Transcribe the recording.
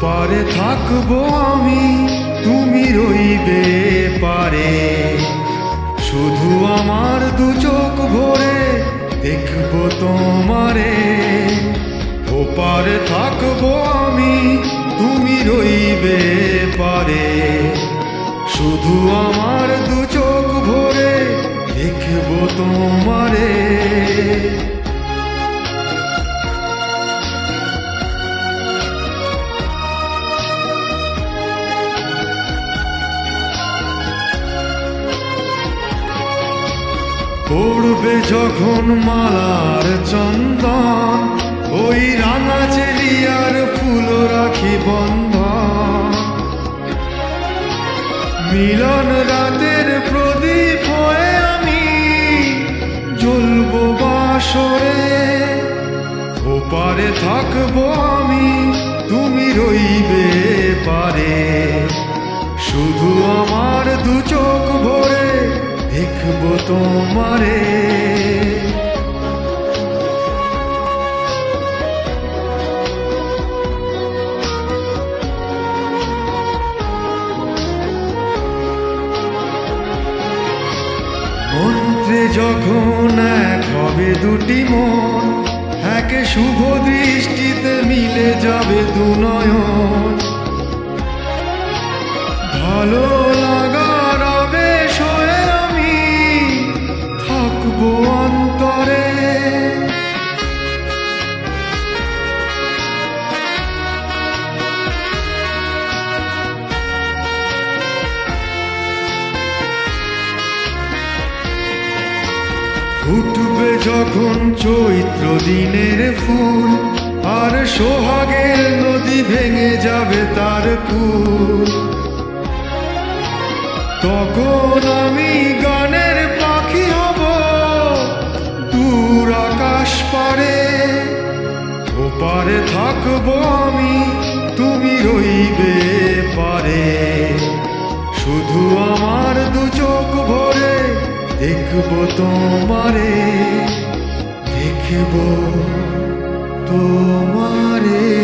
পারে থাকব আমি, তুমি রইবে পারে। শুধু আমার দু চোখ ভরে দেখব তোমারে। ওপারে থাকব আমি, তুমি রইবে পারে। শুধু আমার দু চোখ ভরে দেখব তোমারে। পড়বে যখন মালার চন্দন, ওই রাঙা চেলিয়ার ফুল রাখি বন্ধন। মিলন রাতের প্রদীপ হয়ে আমি জ্বলবো বাসরে ওপারে থাকব দেখব তোমারে। মন্ত্রে যখন এক হবে দুটি মন, একে শুভ দৃষ্টিতে মিলে যাবে দু নয়ন ভালো ফুটবে যখন চৈত্র দিনের ফুল, আর সোহাগের নদী ভেঙে যাবে তার কুল। তখন আমি গানের পাখি হব, দূর আকাশ পারে ওপারে থাকব আমি দেখব তোমারে দেখব তোমারে।